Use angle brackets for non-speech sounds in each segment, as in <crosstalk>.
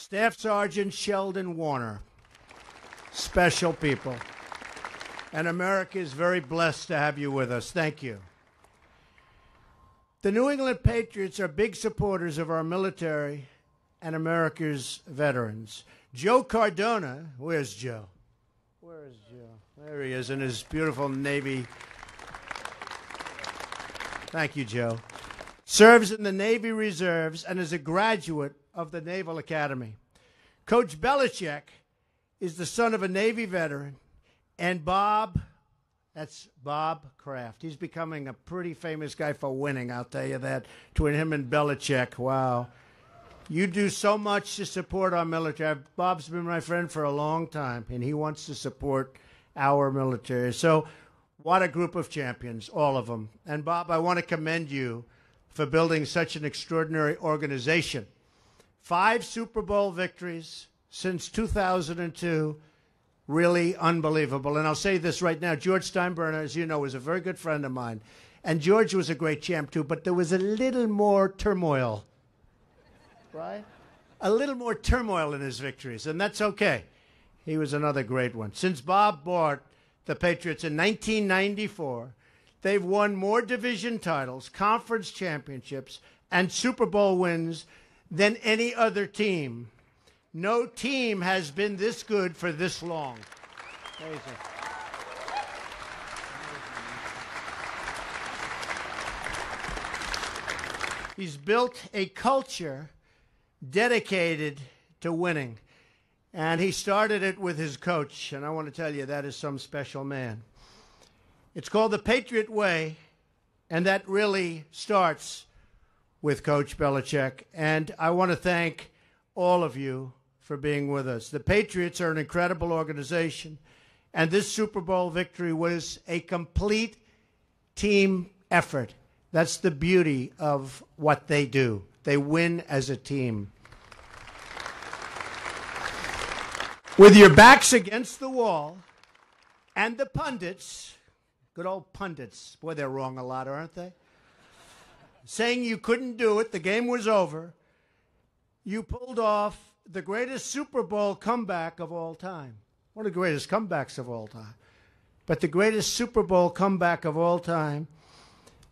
Staff Sergeant Sheldon Warner. Special people. And America is very blessed to have you with us. Thank you. The New England Patriots are big supporters of our military and America's veterans. Joe Cardona, where's Joe? Where is Joe? There he is in his beautiful Navy. Thank you, Joe. Serves in the Navy Reserves and is a graduate of the Naval Academy. Coach Belichick is the son of a Navy veteran, and Bob, that's Bob Kraft. He's becoming a pretty famous guy for winning, I'll tell you that. Between him and Belichick, wow. You do so much to support our military. Bob's been my friend for a long time, and he wants to support our military. So, what a group of champions, all of them. And, Bob, I want to commend you for building such an extraordinary organization. Five Super Bowl victories since 2002. Really unbelievable. And I'll say this right now George Steinbrenner, as you know, is a very good friend of mine. And George was a great champ, too, but there was a little more turmoil right? A little more turmoil in his victories, and that's okay. He was another great one. Since Bob bought the Patriots in 1994, they've won more division titles, conference championships, and Super Bowl wins than any other team. No team has been this good for this long. He's built a culture dedicated to winning. And he started it with his coach, and I want to tell you that is some special man. It's called the Patriot Way, and that really starts with Coach Belichick. And I want to thank all of you for being with us. The Patriots are an incredible organization, and this Super Bowl victory was a complete team effort. That's the beauty of what they do. They win as a team. With your backs against the wall and the pundits, good old pundits, boy, they're wrong a lot, aren't they? Saying you couldn't do it, the game was over, you pulled off the greatest Super Bowl comeback of all time. One of the greatest comebacks of all time. But the greatest Super Bowl comeback of all time.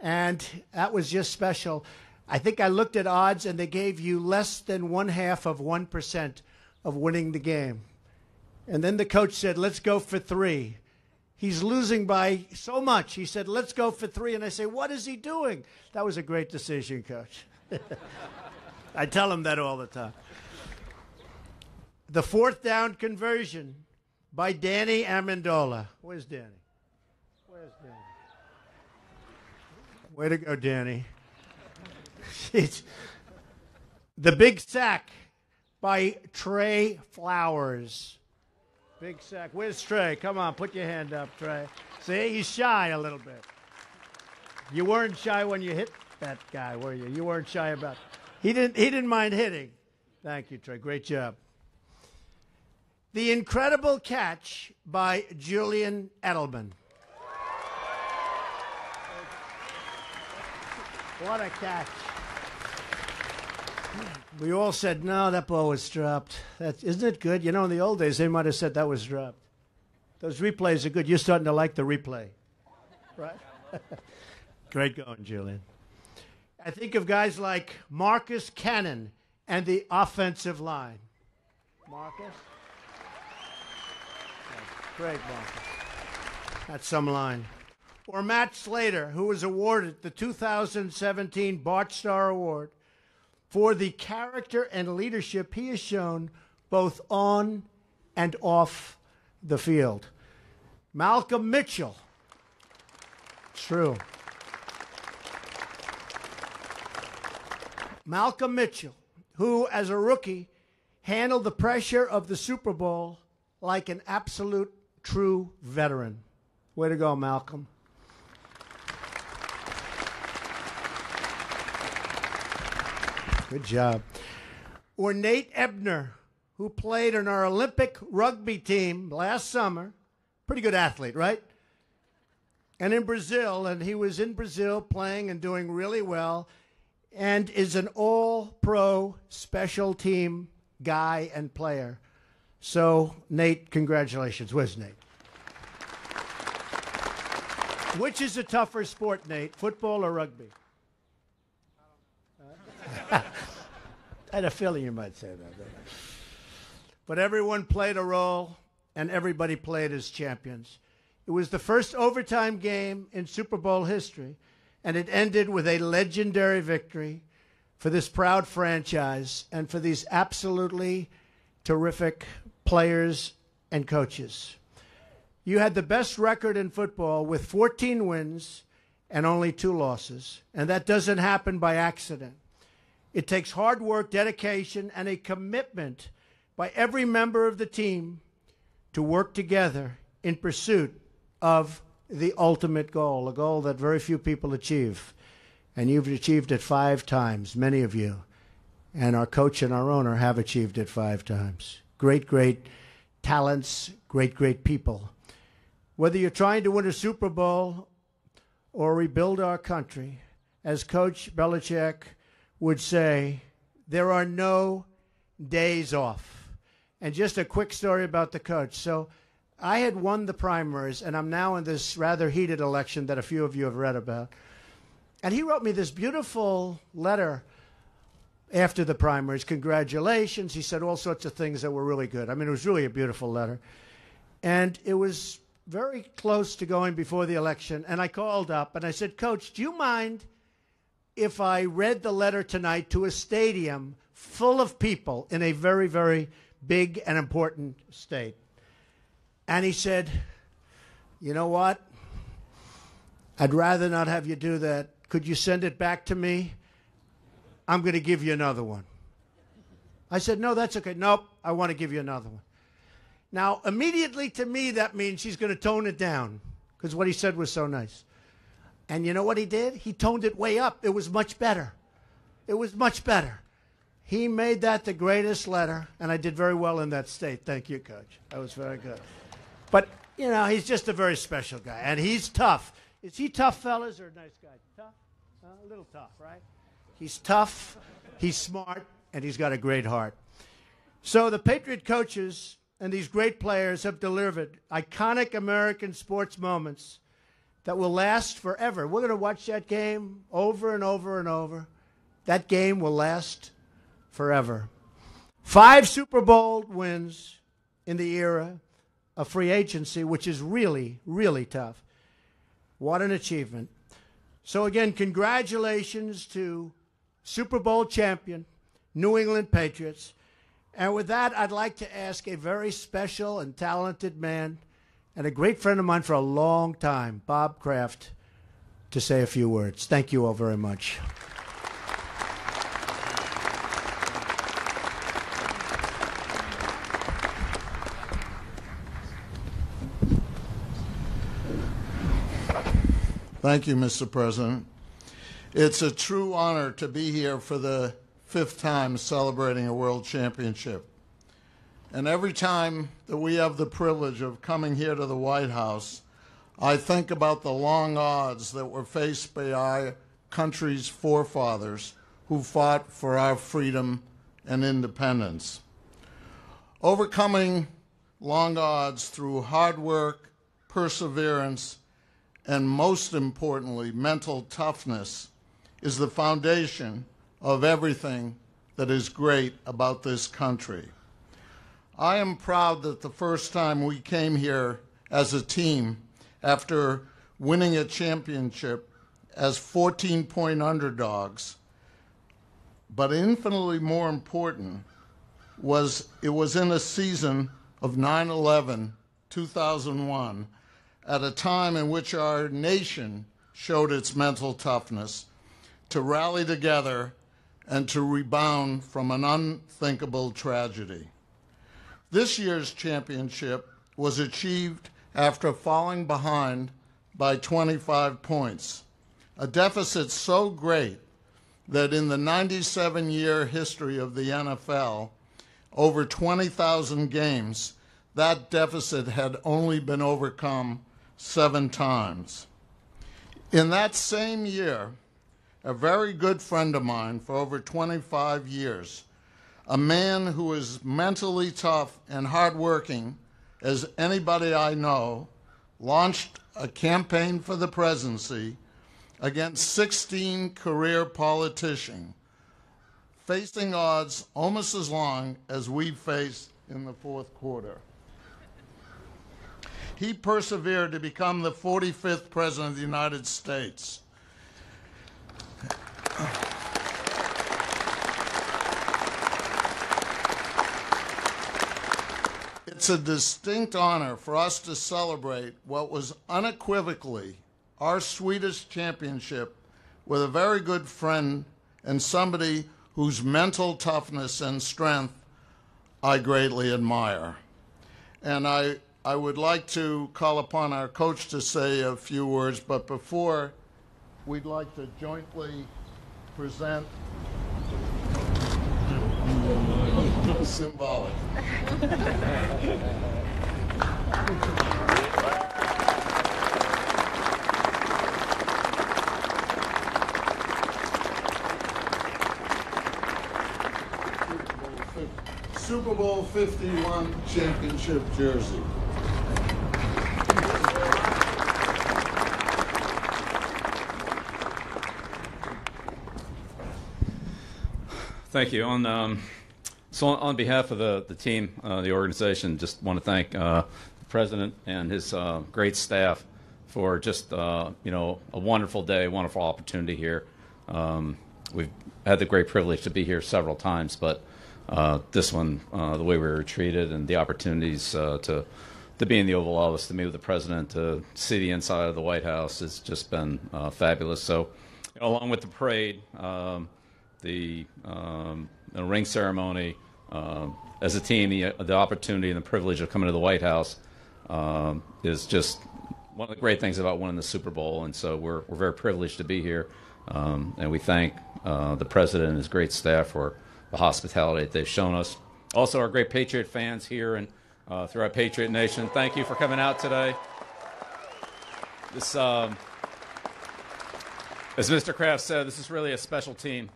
And that was just special. I think I looked at odds and they gave you less than one half of 1% of winning the game. And then the coach said, let's go for three. He's losing by so much. He said, let's go for three. And I say, what is he doing? That was a great decision, coach. <laughs> I tell him that all the time. The fourth down conversion by Danny Amendola. Where's Danny? Where's Danny? Way to go, Danny. <laughs> the big sack by Trey Flowers. Big sack. Where's Trey? Come on, put your hand up, Trey. See, he's shy a little bit. You weren't shy when you hit that guy, were you? You weren't shy about. He didn't. He didn't mind hitting. Thank you, Trey. Great job. The incredible catch by Julian Edelman. What a catch. We all said, no, that ball was dropped. That, isn't it good? You know, in the old days, they might have said that was dropped. Those replays are good. You're starting to like the replay. Right? <laughs> Great going, Julian. I think of guys like Marcus Cannon and the offensive line. Marcus? Great, Marcus. That's some line. Or Matt Slater, who was awarded the 2017 Bart Starr Award for the character and leadership he has shown both on and off the field. Malcolm Mitchell. True. Malcolm Mitchell, who, as a rookie, handled the pressure of the Super Bowl like an absolute true veteran. Way to go, Malcolm. Good job. Or Nate Ebner, who played on our Olympic rugby team last summer. Pretty good athlete, right? And in Brazil, and he was in Brazil playing and doing really well, and is an all pro special team guy and player. So, Nate, congratulations. Where's Nate? Which is a tougher sport, Nate, football or rugby? <laughs> I had a feeling you might say that. But everyone played a role, and everybody played as champions. It was the first overtime game in Super Bowl history, and it ended with a legendary victory for this proud franchise and for these absolutely terrific players and coaches. You had the best record in football with 14 wins and only two losses, and that doesn't happen by accident. It takes hard work, dedication, and a commitment by every member of the team to work together in pursuit of the ultimate goal, a goal that very few people achieve. And you've achieved it five times, many of you. And our coach and our owner have achieved it five times. Great, great talents, great, great people. Whether you're trying to win a Super Bowl or rebuild our country, as Coach Belichick would say, there are no days off. And just a quick story about the coach. So I had won the primaries, and I'm now in this rather heated election that a few of you have read about. And he wrote me this beautiful letter after the primaries. Congratulations. He said all sorts of things that were really good. I mean, it was really a beautiful letter. And it was very close to going before the election. And I called up and I said, Coach, do you mind if I read the letter tonight to a stadium full of people in a very, very big and important state? And he said, You know what? I'd rather not have you do that. Could you send it back to me? I'm going to give you another one. I said, No, that's okay. Nope, I want to give you another one. Now, immediately to me, that means she's going to tone it down because what he said was so nice. And you know what he did? He toned it way up. It was much better. It was much better. He made that the greatest letter, and I did very well in that state. Thank you, Coach. That was very good. But, you know, he's just a very special guy, and he's tough. Is he tough, fellas, or a nice guy? Tough? Uh, a little tough, right? He's tough, he's smart, and he's got a great heart. So the Patriot coaches and these great players have delivered iconic American sports moments that will last forever. We're going to watch that game over and over and over. That game will last forever. Five Super Bowl wins in the era of free agency, which is really, really tough. What an achievement. So, again, congratulations to Super Bowl champion, New England Patriots. And with that, I'd like to ask a very special and talented man and a great friend of mine for a long time, Bob Kraft, to say a few words. Thank you all very much. Thank you, Mr. President. It's a true honor to be here for the fifth time celebrating a world championship. And every time that we have the privilege of coming here to the White House, I think about the long odds that were faced by our country's forefathers who fought for our freedom and independence. Overcoming long odds through hard work, perseverance, and most importantly, mental toughness is the foundation of everything that is great about this country. I am proud that the first time we came here as a team after winning a championship as 14 point underdogs, but infinitely more important was it was in a season of 9 11, 2001, at a time in which our nation showed its mental toughness to rally together and to rebound from an unthinkable tragedy. This year's championship was achieved after falling behind by 25 points, a deficit so great that in the 97 year history of the NFL, over 20,000 games, that deficit had only been overcome seven times. In that same year, a very good friend of mine for over 25 years, a man who is mentally tough and hardworking as anybody I know, launched a campaign for the presidency against 16 career politicians, facing odds almost as long as we faced in the fourth quarter. He persevered to become the 45th President of the United States. It's a distinct honor for us to celebrate what was unequivocally our sweetest championship with a very good friend and somebody whose mental toughness and strength I greatly admire. And I, I would like to call upon our coach to say a few words, but before, we'd like to jointly present symbolic. Super Bowl 51 championship jersey. Thank you. On um, so on behalf of the the team, uh, the organization, just want to thank uh, the president and his uh, great staff for just uh, you know a wonderful day, wonderful opportunity here. Um, we've had the great privilege to be here several times, but uh, this one, uh, the way we were treated and the opportunities to to be in the Oval Office, to meet with the president, to see the inside of the White House, has just been fabulous. So, along with the parade. Um, the, um, the ring ceremony, uh, as a team, the, the opportunity and the privilege of coming to the White House um, is just one of the great things about winning the Super Bowl. And so we're, we're very privileged to be here. Um, and we thank uh, the president and his great staff for the hospitality that they've shown us. Also, our great Patriot fans here and uh, throughout Patriot Nation, thank you for coming out today. This, um, as Mr. Kraft said, this is really a special team.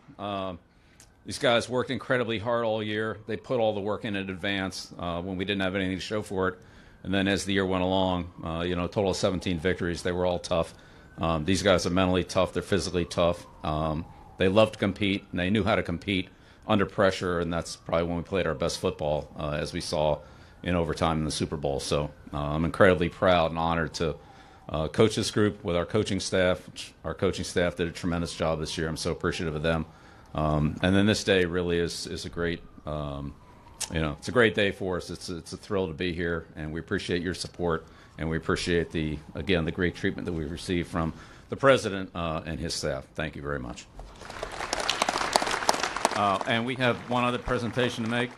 These guys worked incredibly hard all year. They put all the work in in advance uh, when we didn't have anything to show for it. And then as the year went along, uh, you know, total of 17 victories. They were all tough. Um, these guys are mentally tough. They're physically tough. Um, they love to compete, and they knew how to compete under pressure. And that's probably when we played our best football, uh, as we saw in overtime in the Super Bowl. So uh, I'm incredibly proud and honored to uh, coach this group with our coaching staff. Our coaching staff did a tremendous job this year. I'm so appreciative of them. Um, and then this day really is is a great, um, you know, it's a great day for us. It's it's a thrill to be here, and we appreciate your support, and we appreciate the again the great treatment that we've received from the president uh, and his staff. Thank you very much. Uh, and we have one other presentation to make.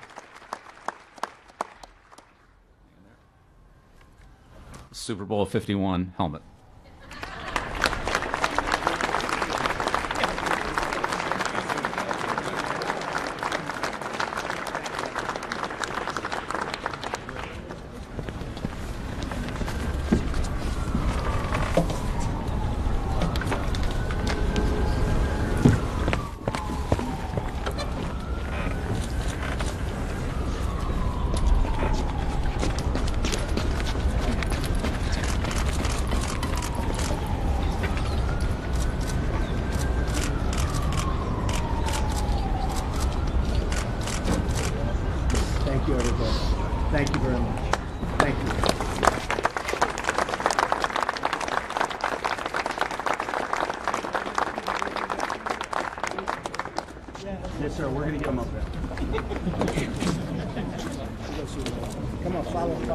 Super Bowl 51 helmet. Thank you, everybody. Thank you very much. Thank you. Yes, sir, we're gonna get them up there. Come on, follow, follow us. Let's go this way. It's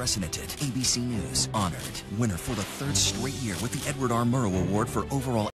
unprecedented. ABC News honored winner for the third straight year with the Edward R. Murrow Award for overall